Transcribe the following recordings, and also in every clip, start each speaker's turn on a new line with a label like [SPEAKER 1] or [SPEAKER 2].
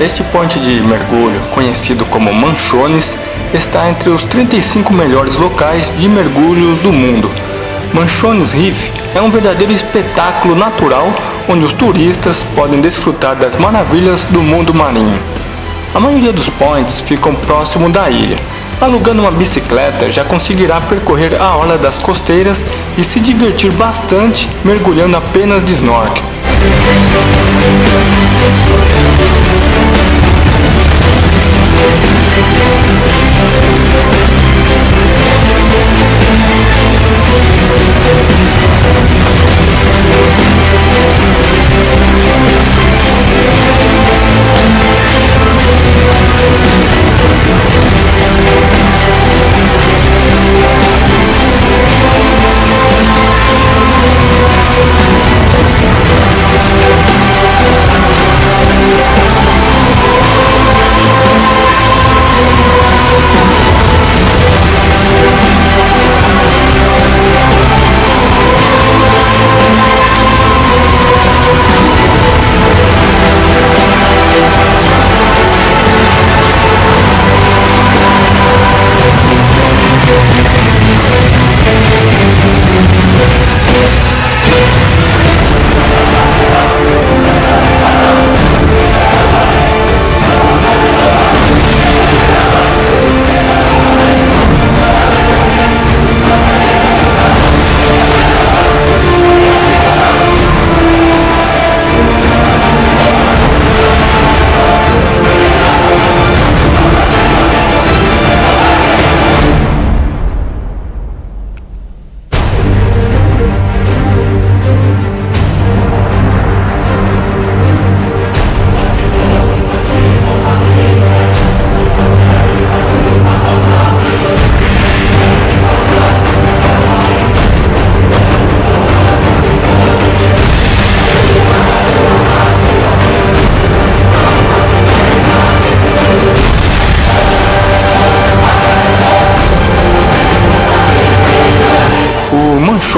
[SPEAKER 1] Este ponte de mergulho, conhecido como Manchones, está entre os 35 melhores locais de mergulho do mundo. Manchones Reef é um verdadeiro espetáculo natural onde os turistas podem desfrutar das maravilhas do mundo marinho. A maioria dos points ficam próximo da ilha. Alugando uma bicicleta já conseguirá percorrer a orla das costeiras e se divertir bastante mergulhando apenas de snorkel.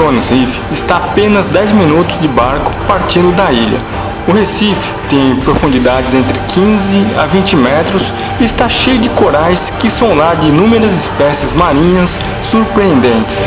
[SPEAKER 1] Manchones Reef está a apenas 10 minutos de barco partindo da ilha. O Recife tem profundidades entre 15 a 20 metros e está cheio de corais que são lá de inúmeras espécies marinhas surpreendentes.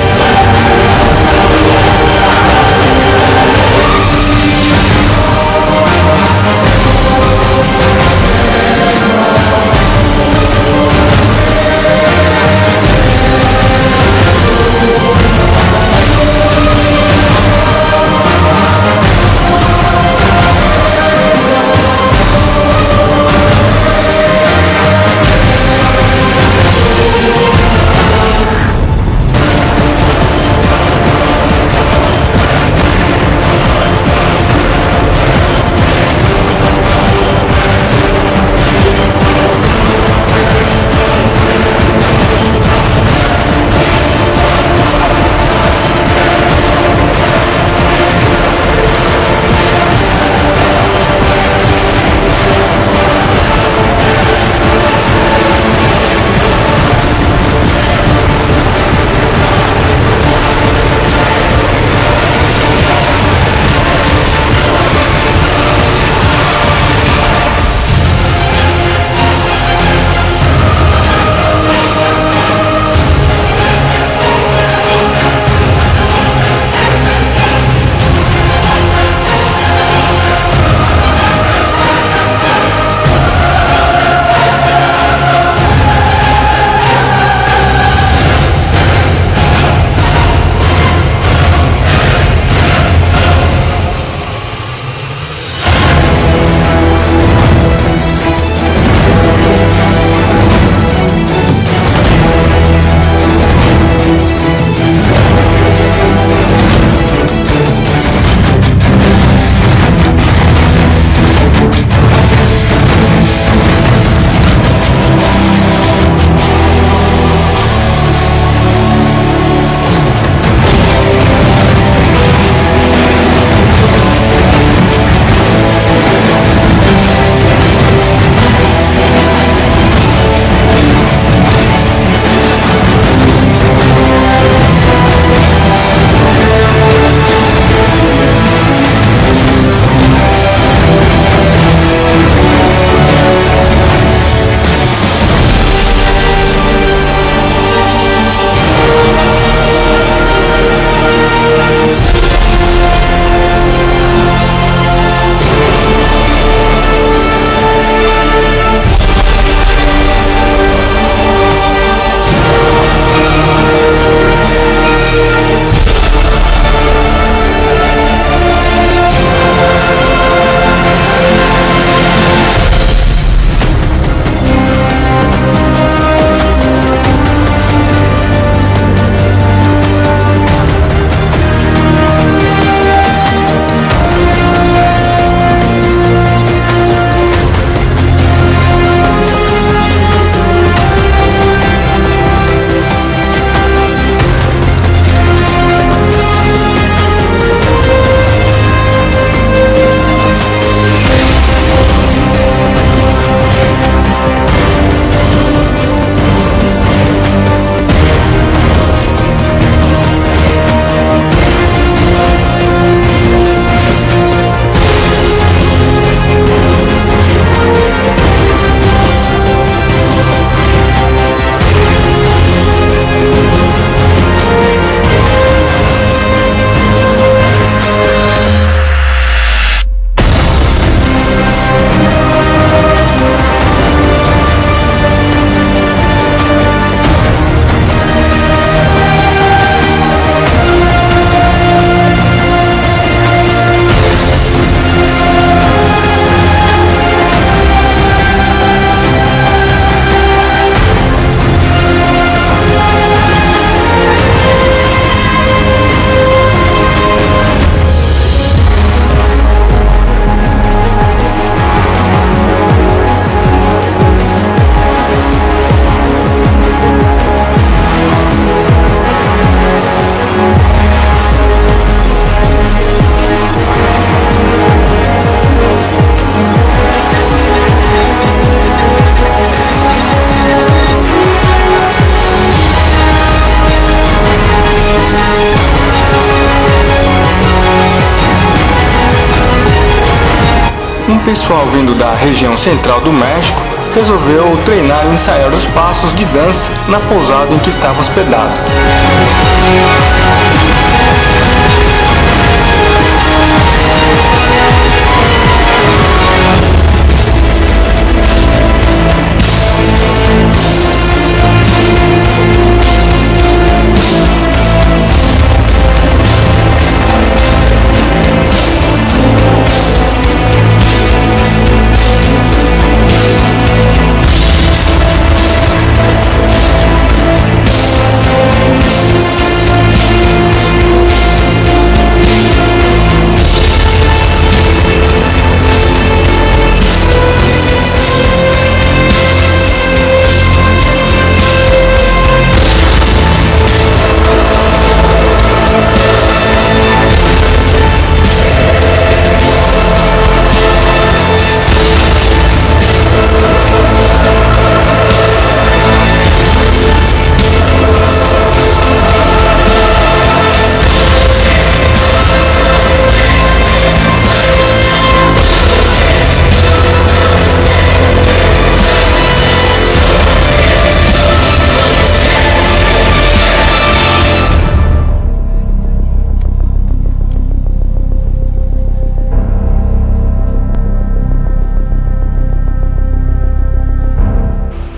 [SPEAKER 1] Pessoal vindo da região central do México resolveu treinar e ensaiar os passos de dança na pousada em que estava hospedado.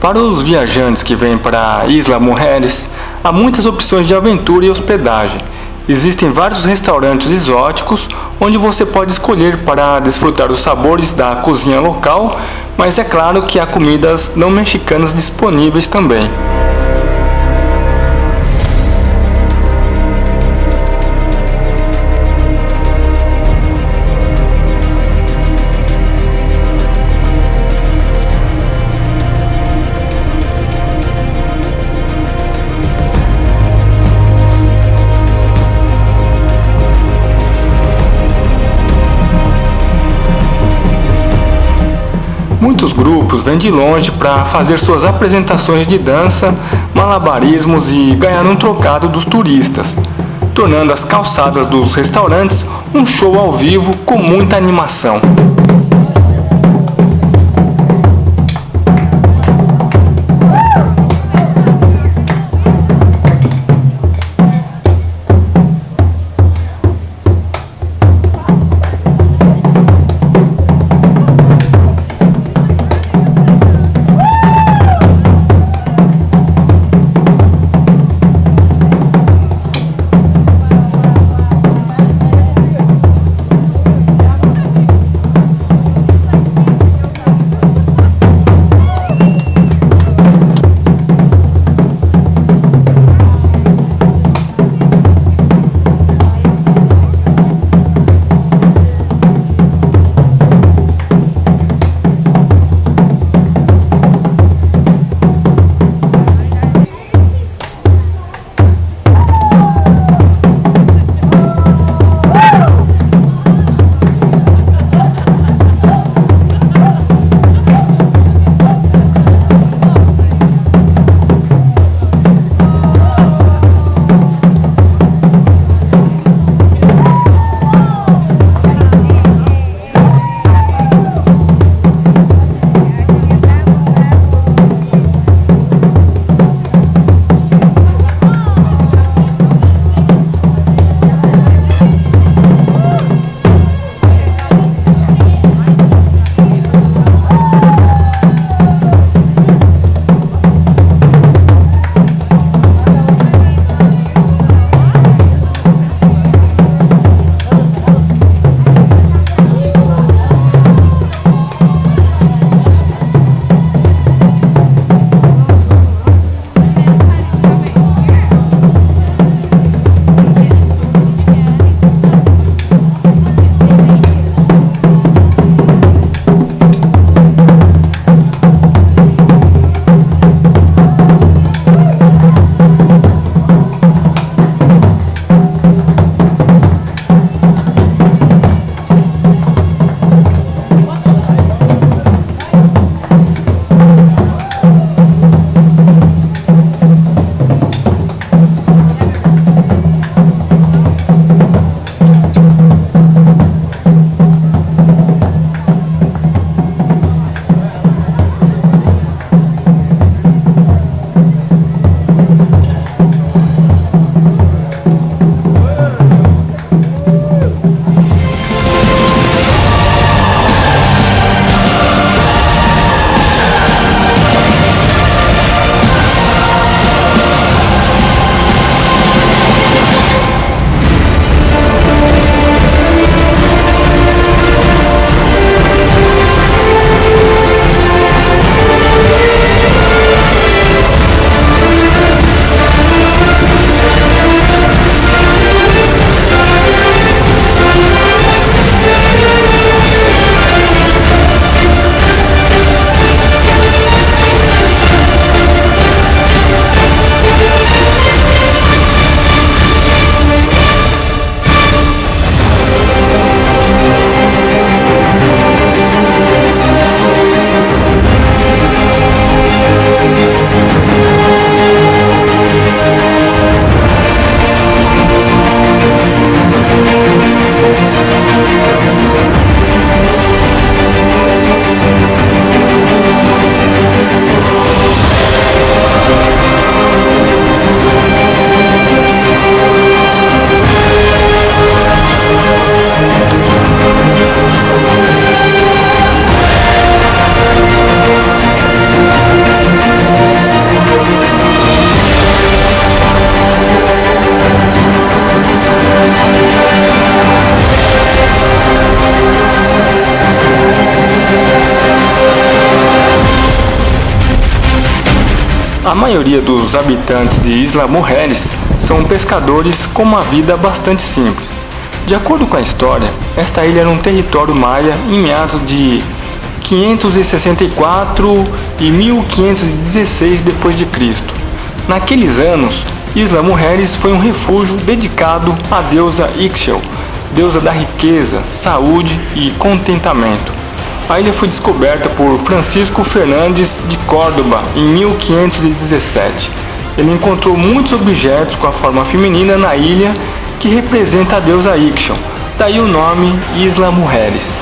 [SPEAKER 1] Para os viajantes que vêm para Isla Mujeres, há muitas opções de aventura e hospedagem. Existem vários restaurantes exóticos onde você pode escolher para desfrutar dos sabores da cozinha local, mas é claro que há comidas não mexicanas disponíveis também. Muitos grupos vêm de longe para fazer suas apresentações de dança, malabarismos e ganhar um trocado dos turistas, tornando as calçadas dos restaurantes um show ao vivo com muita animação. Maioria dos habitantes de Isla Mujeres são pescadores com uma vida bastante simples. De acordo com a história, esta ilha era um território maia em meados de 564 e 1516 d.C. Naqueles anos, Isla Mujeres foi um refúgio dedicado à deusa Ixchel, deusa da riqueza, saúde e contentamento. A ilha foi descoberta por Francisco Fernandes de Córdoba em 1517. Ele encontrou muitos objetos com a forma feminina na ilha que representa a deusa Ixchel, daí o nome Isla Mujeres.